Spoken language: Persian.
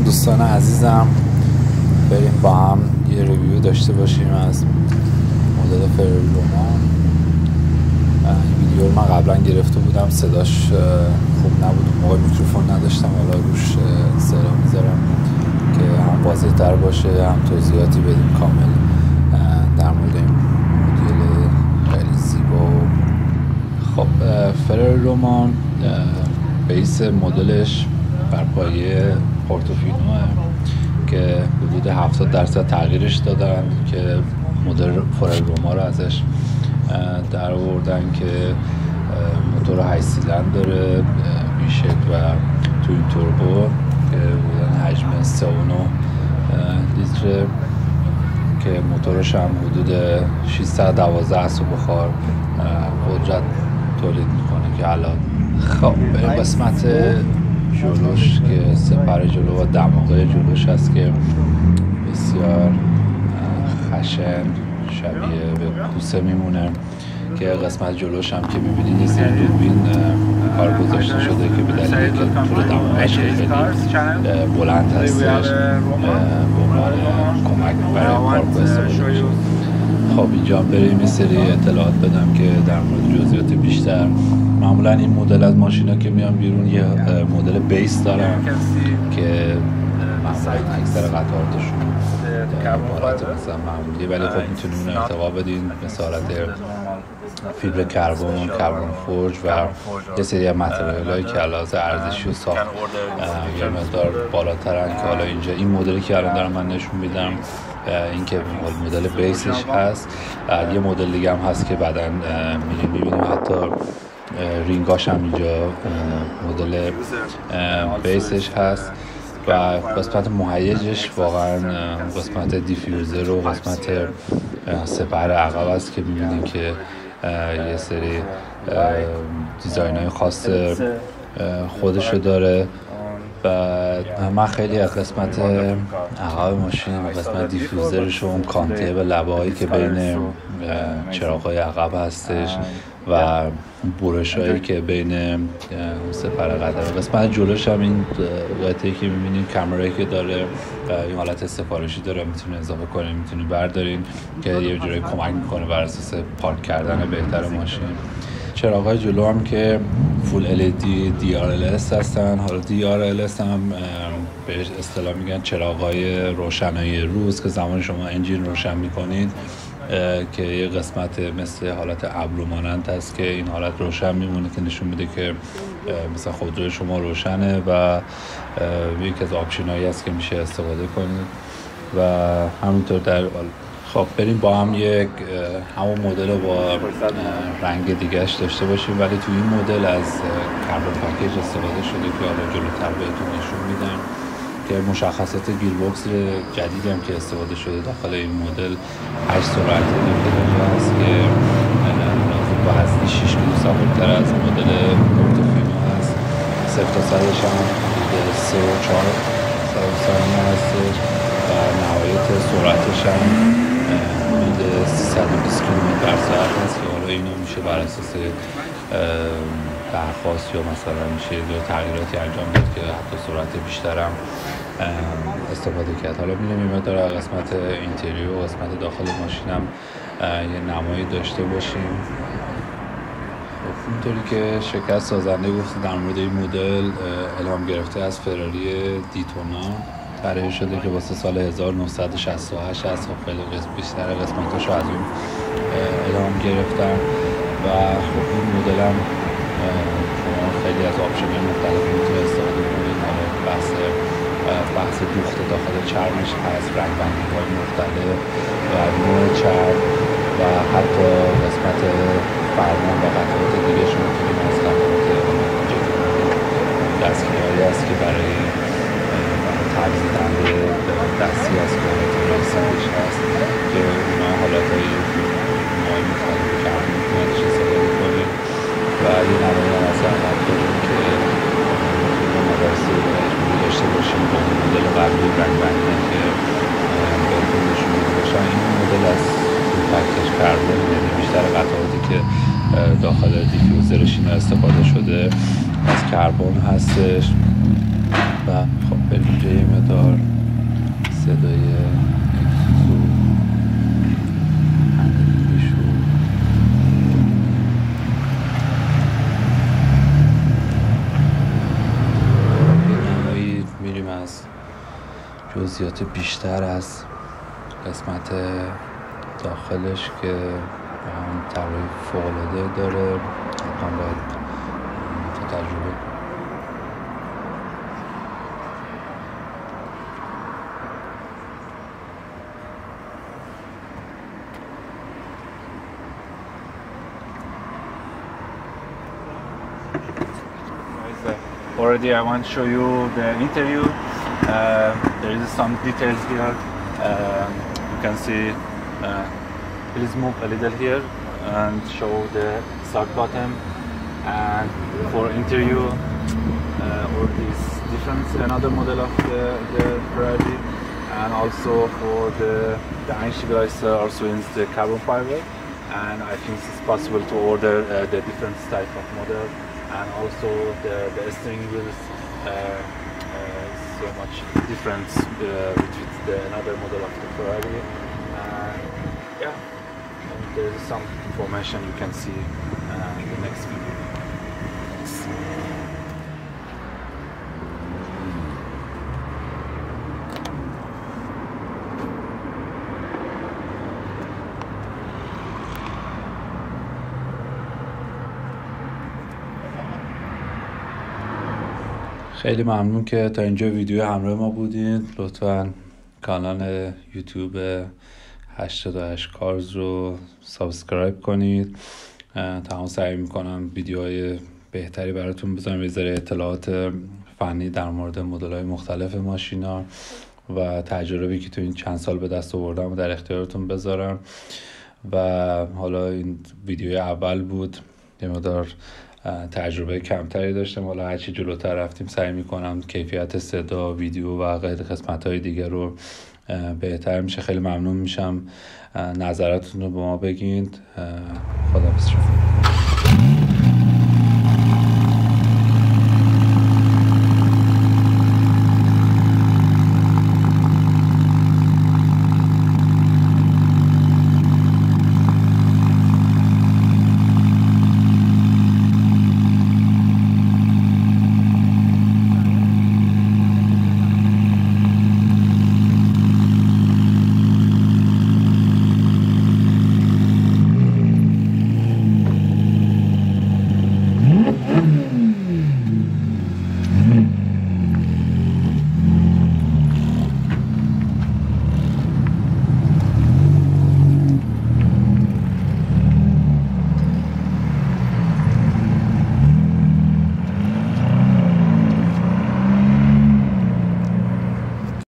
دوستان عزیزم بریم با هم یه ریویو داشته باشیم از مدل فراری رومان این ویدیو رو من قبلا گرفته بودم صداش خوب نبود. موقع میکروفون نداشتم حالا روش صدا می‌ذارم که هم واضح تر باشه هم توضیحاتی بدیم کامل. در مورد این مدل خیلی زیبا. خب فراری رومان بیس مدلش بر پایه پورتوفینو که حدود 70 درصد تغییرش دادن که مدل روما رو ازش در آوردن که موتور 8 سیلندر داره و توین توربو که بودن حجم 3.9 لیتر که موتورش هم حدود 612 اسب بخار قدرت تولید می‌کنه که الان. خب بریم قسمت جلوش که سپر جلو و دماغه جلوش هست که بسیار خشن شبیه به کوسه میمونه که قسمت جلوش هم که می‌بینید یه زیر دوربین کار گذاشته شده که به دلیل که طول دماغش خیلی بلند هستش به عنوان کمک برای پارک استفاده خب اینجا بریم یه سری اطلاعات بدم که در مورد جزئیات بیشتر. معمولا این مدل از ماشینا که میان بیرون یه مدل بیس دارن که مثلا اکثر قطعاتشون حالت مثلا معمولی ولی خب می‌تونیم اون ارتقا بدین حالت فیبر کربن کربن فورج و یه سری از متریال که علاوه ارزشی و ساخت یه مقدار بالاترن که حالا اینجا. این مدلی که الان دارم من نشون میدم این که مدل base ش هست. یه مدل دیگه هم هست که بعدا میریم ببینیم حتی رینگاش هم اینجا مدل base ش هست. و قسمت مهیجش واقعا قسمت diffuser و قسمت سپر عقب است که می‌بینیم که یه سری design های خاص خودشو داره. و من خیلی از قسمت عقب ماشین قسمت دیفیوزرش و اون کانته و لبه که بین چراغ های عقب هستش و برش هایی که بین سپر قدم. قسمت جلوش هم این قطعه که می‌بینین کمرایی که داره این حالت سفارشی داره می‌تونه اضافه کنه می‌تونی بردارین که یه جوری کمک می‌کنه بر اساس پارک کردن بهتر ماشین. چراغ های جلو هم که فول LED DRLS هستن. حالا DRLS هم به اصطلاح میگن چراغ های روشنایی روز که زمان شما انجین روشن می‌کنید که یه قسمت مثل حالت ابرو مانند هست که این حالت روشن میمونه که نشون میده که مثلا خودروی شما روشنه و یکی از آپشن هایی هست که میشه استفاده کنید. و همینطور در خب بریم با هم یک همون مدل رو با رنگ دیگهش داشته باشیم ولی تو این مدل از کربن پکیج استفاده شده که حالا جلوتر بهتون نشون میدم که مشخصات گیربکس جدیدی هم که استفاده شده داخل این مدل 8 سرعت دیگه هست که با هستی 6 کیلو سوارتر از مدل پورتوفینو هست. صفر تا صدش هم حدود 3 و 4 ثانیه هستش و نهایت سرعتش هم حدود 320 کیلومتر در ساعت هست که حالا اینو میشه بر اساس درخواست یا مثلا میشه دو تغییراتی انجام داد که حتی سرعت بیشتر هم استفاده کرد حالا میریم داره قسمت اینتریو و قسمت داخل ماشین هم یه نمایی داشته باشیم. خب اینطوری که شرکت سازنده گفته در مورد این مدل الهام گرفته از فراری دیتونا. طراحی شده که واسه سال 1968 از خب خیلی بیشتر قسمتش از اون الهام گرفتن و خب این مدل هم خیلی از آپشن مختلف می‌تونید استفاده کنید. بحث بحث دوخت داخل چرمش هست رنگ های مختلف و نوع چرم و حتی قسمت فرمان و قطعات دیگه شما می‌تونید از قطعات دستگیری هست که برای تبزی دنده دستی از قابلت رسیدش هست که اونا حالت های مای مختلف که هم می‌تونید استفاده کنید و یه نمایی هم از عقب داریم که مدرسه مجموعی داشته باشیم با مدل قبلی رنگ بندی که بهتون نشون باشن این مدل از پکیج کربن یعنی بیشتر قطعاتی که داخل دیفیوزرش اینا استفاده شده از کربن هستش. و خب یه مدار. صدای میریم از جزئیات بیشتر از قسمت داخلش که هم طراحی فوقالعاده داره. حتما باید تجربه already I want to show you the interview. Uh, there is some details here. Uh, you can see, uh, please move a little here and show the start button. And for interview, uh, or this difference, another model of the, the Ferrari. And also for the, the Einsteiger also in the carbon fiber. And I think it's possible to order uh, the different type of model and also the, the steering wheels uh, uh, so much different uh, with the another model of the Ferrari. Yeah, and there's some information you can see in the next video. خیلی ممنون که تا اینجا ویدیو همراه ما بودید لطفا کانال یوتیوب 88 Cars رو subscribe کنید. تمام سعی می‌کنم ویدیوهای بهتری براتون بذارم. یه اطلاعات فنی در مورد مدل های مختلف ماشینا و تجربه ای که تو این چند سال به دست آوردم و در اختیارتون بذارم. و حالا این ویدیو اول بود. یه مدار تجربه کمتری داشتم. حالا هرچی جلوتر رفتیم سعی می‌کنم کیفیت صدا ویدیو و غیر قسمت های دیگه رو بهتر میشه. خیلی ممنون میشم. نظراتتون رو به ما بگید. خدا